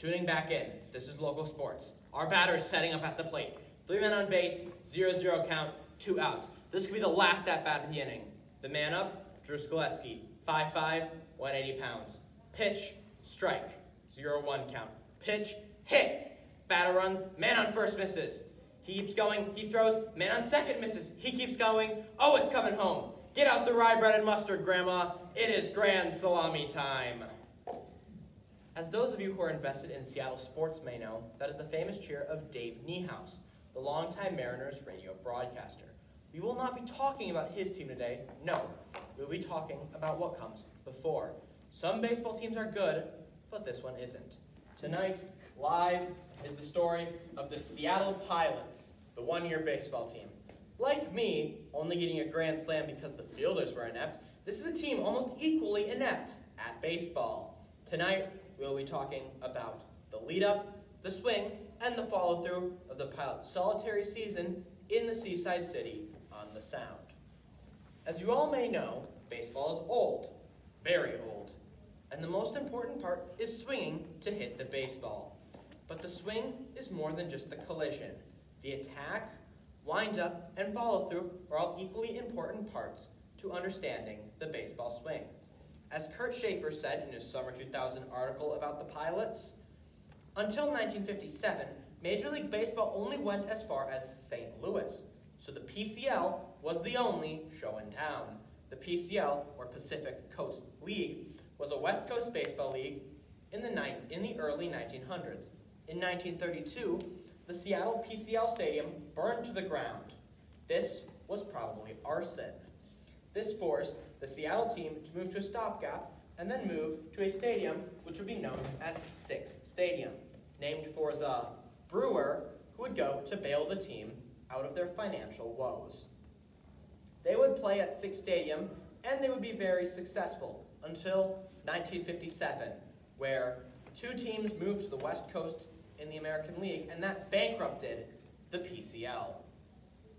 Tuning back in, this is local sports. Our batter is setting up at the plate. Three men on base, 0-0 count, two outs. This could be the last at bat of the inning. The man up, Drew Skaletski, 5'5", 180 pounds. Pitch, strike, 0-1 count. Pitch, hit. Batter runs, man on first misses. He keeps going, he throws, man on second misses. He keeps going, oh, it's coming home. Get out the rye bread and mustard, Grandma. It is grand salami time. As those of you who are invested in Seattle sports may know, that is the famous cheer of Dave Niehaus, the longtime Mariners radio broadcaster. We will not be talking about his team today, no. We'll be talking about what comes before. Some baseball teams are good, but this one isn't. Tonight, live, is the story of the Seattle Pilots, the one-year baseball team. Like me, only getting a grand slam because the fielders were inept, this is a team almost equally inept at baseball. Tonight, we'll be talking about the lead-up, the swing, and the follow-through of the Pilots' solitary season in the seaside city on the Sound. As you all may know, baseball is old, very old, and the most important part is swinging to hit the baseball. But the swing is more than just the collision. The attack, wind-up, and follow-through are all equally important parts to understanding the baseball. As Kurt Schaefer said in his summer 2000 article about the pilots, until 1957, Major League Baseball only went as far as St. Louis, so the PCL was the only show in town. The PCL, or Pacific Coast League, was a West Coast baseball league in the, in the early 1900s. In 1932, the Seattle PCL Stadium burned to the ground. This was probably arson. This forced the Seattle team to move to a stopgap and then move to a stadium which would be known as Sick's Stadium, named for the brewer who would go to bail the team out of their financial woes. They would play at Sick's Stadium and they would be very successful until 1957, where two teams moved to the West Coast in the American League, and that bankrupted the PCL.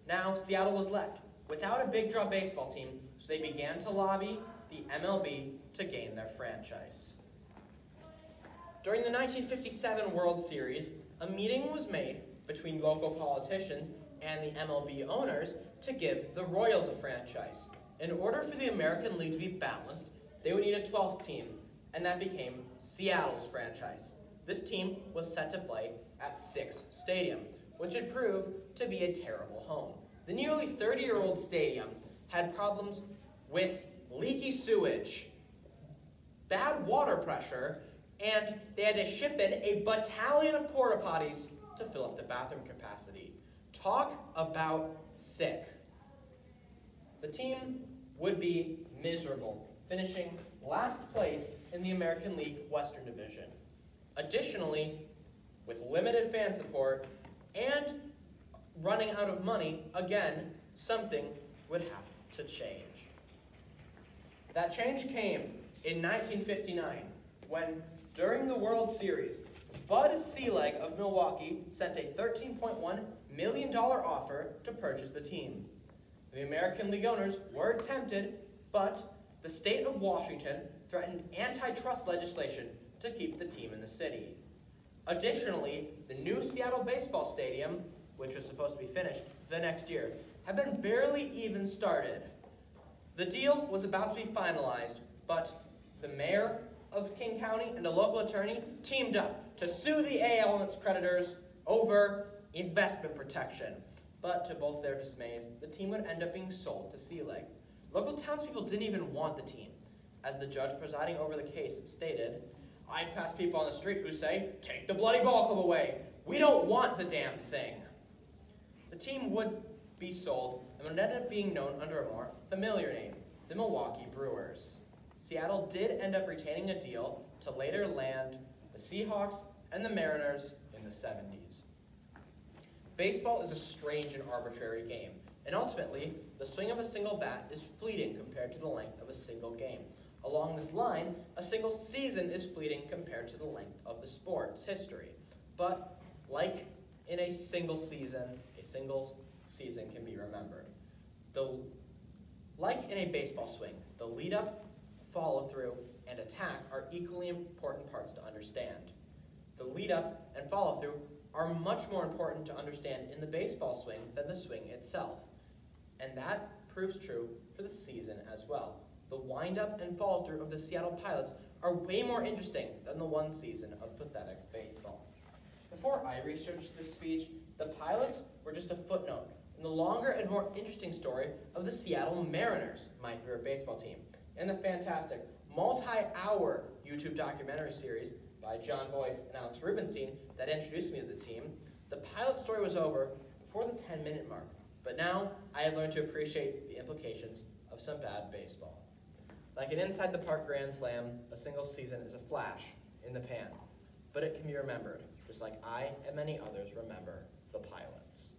Now, Seattle was left without a big draw baseball team, so they began to lobby the MLB to gain their franchise. During the 1957 World Series, a meeting was made between local politicians and the MLB owners to give the Royals a franchise. In order for the American League to be balanced, they would need a 12th team, and that became Seattle's franchise. This team was set to play at Sick's Stadium, which had proved to be a terrible home. The nearly 30-year-old stadium had problems with leaky sewage, bad water pressure, and they had to ship in a battalion of porta potties to fill up the bathroom capacity. Talk about sick. The team would be miserable, finishing last place in the American League Western Division. Additionally, with limited fan support and running out of money, again, something would have to change. That change came in 1959 when, during the World Series, Bud Selig of Milwaukee sent a $13.1 million offer to purchase the team. The American League owners were tempted, but the state of Washington threatened antitrust legislation to keep the team in the city. Additionally, the new Seattle baseball stadium, which was supposed to be finished the next year, had been barely even started. The deal was about to be finalized, but the mayor of King County and a local attorney teamed up to sue the AL and its creditors over investment protection. But to both their dismays, the team would end up being sold to Selig. Local townspeople didn't even want the team. As the judge presiding over the case stated, I've passed people on the street who say, take the bloody ball club away. We don't want the damn thing. Team would be sold and would end up being known under a more familiar name, the Milwaukee Brewers. Seattle did end up retaining a deal to later land the Seahawks and the Mariners in the 70s. Baseball is a strange and arbitrary game, and ultimately, the swing of a single bat is fleeting compared to the length of a single game. Along this line, a single season is fleeting compared to the length of the sport's history. But like in a single season, a single season can be remembered. The, like in a baseball swing, the lead up, follow through, and attack are equally important parts to understand. The lead up and follow through are much more important to understand in the baseball swing than the swing itself. And that proves true for the season as well. The wind up and follow through of the Seattle Pilots are way more interesting than the one season of pathetic baseball. Before I researched this speech, the Pilots were just a footnote in the longer and more interesting story of the Seattle Mariners, my favorite baseball team, and the fantastic multi-hour YouTube documentary series by Jon Bois and Alex Rubenstein that introduced me to the team. The pilot story was over before the 10-minute mark, but now I have learned to appreciate the implications of some bad baseball. Like an inside the park grand slam, a single season is a flash in the pan, but it can be remembered, just like I and many others remember the pilots.